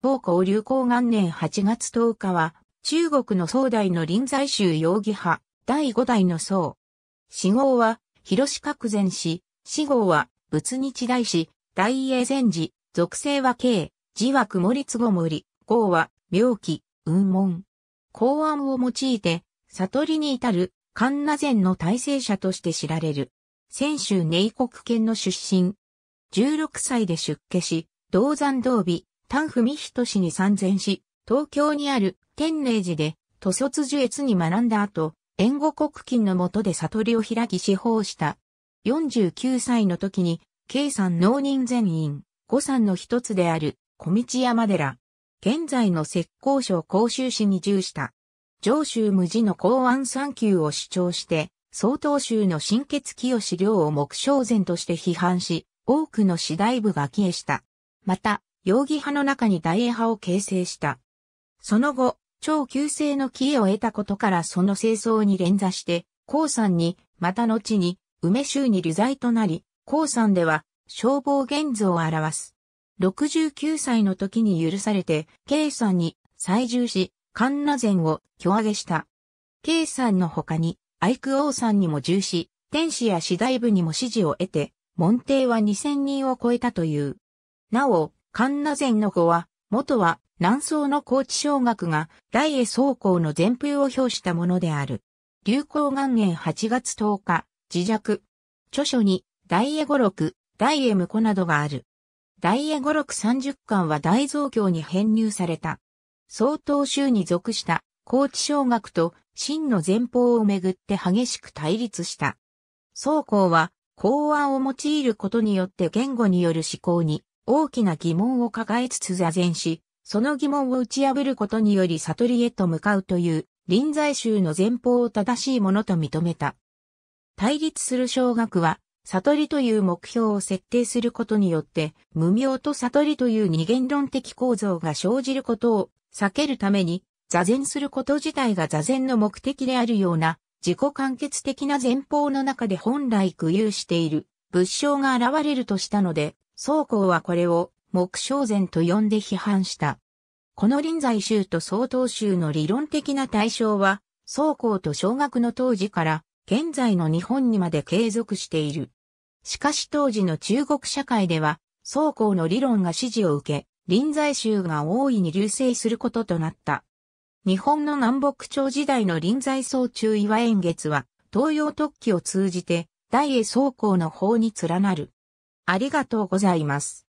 宝光流行元年8月10日は、中国の宋代の臨済宗容義派、第5代の宋。死号は、広志閣前氏、死号は、仏日大師、大英禅寺、属性は慶、字は曇りつごもり、号は、妙気、雲門。公安を用いて、悟りに至る、神那禅の体制者として知られる。泉州寧国県の出身。16歳で出家し、銅山道美、丹文人氏に参禅し、東京にある天霊寺で、都卒樹越に学んだ後、援護国金の下で悟りを開き司法した。49歳の時に、慶山農人全員、五山の一つである、小道山寺。現在の石膏省甲州市に住した。上州無事の公安三級を主張して、曹洞宗の新血清量を目標前として批判し、多くの次第部が消えした。また、容疑派の中に大英派を形成した。その後、超旧世の帰依を得たことからその清掃に連座して、高山に、また後に、梅州に流罪となり、高山では、消防現像を表す。69歳の時に許されて、慶山に再住し、神那禅を挙上げした。慶山の他に、愛久王さんにも重視、天使や次第部にも支持を得て、門弟は2000人を超えたという。なお、神那禅の子は、元は南宋の高知小学が大江宗公の全風を表したものである。流行元年8月10日、自弱。著書に大江語録、大江婿などがある。大江語録30巻は大増教に編入された。曹洞宗に属した高知小学と真の前方をめぐって激しく対立した。宗公は公安を用いることによって言語による思考に大きな疑問を抱えつつ座禅し、その疑問を打ち破ることにより悟りへと向かうという臨済宗の前方を正しいものと認めた。対立する小学は、悟りという目標を設定することによって、無明と悟りという二元論的構造が生じることを避けるために、座禅すること自体が座禅の目的であるような自己完結的な前方の中で本来具有している仏性が現れるとしたので、宗公はこれを目標禅と呼んで批判した。この臨済宗と曹洞宗の理論的な対象は、宗公と小学の当時から現在の日本にまで継続している。しかし当時の中国社会では、宗公の理論が支持を受け、臨済宗が大いに流星することとなった。日本の南北朝時代の臨済宗中岩円月は、東洋特記を通じて、大英宗公の法に連なる。ありがとうございます。